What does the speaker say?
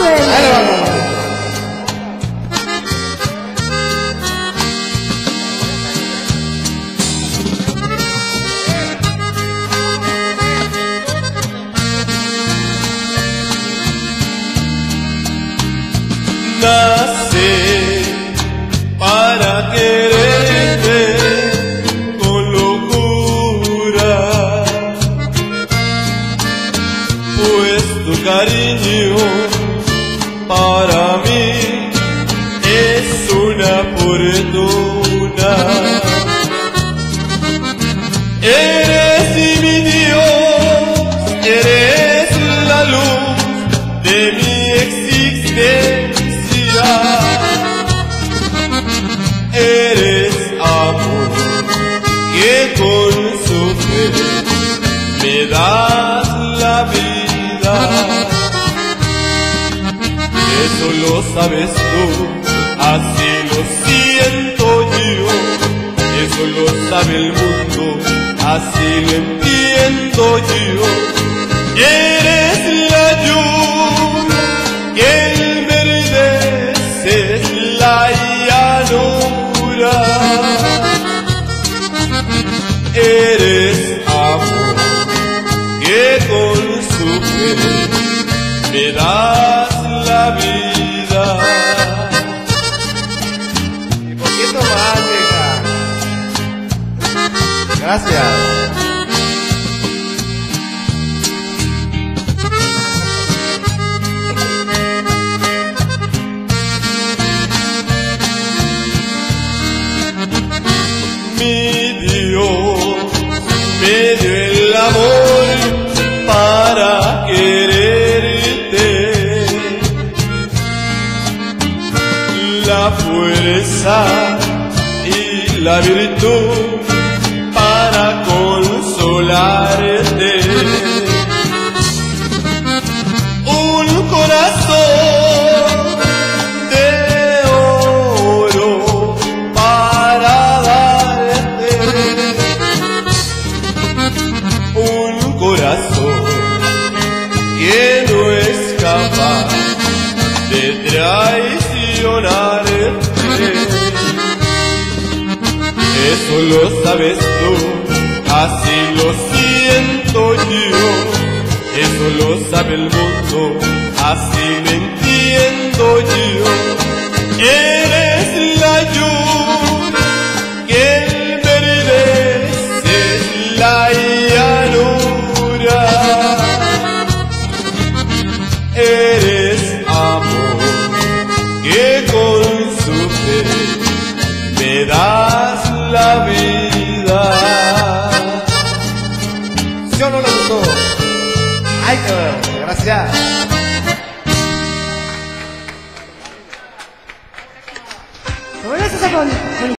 Ahí le vamos. nace para quererte con locura, pues tu cariño para mí es una fortuna. Eres Eso lo sabes tú, así lo siento yo. Eso lo sabe el mundo, así lo entiendo yo. Eres Gracias. mi Dios me dio el amor para quererte, la fuerza y la virtud para consolarte. Un corazón de oro para darte un corazón que no es capaz de traicionarte. Eso lo sabes tú, así lo siento yo. Eso lo sabe el mundo, así lo entiendo yo. Eres 希望你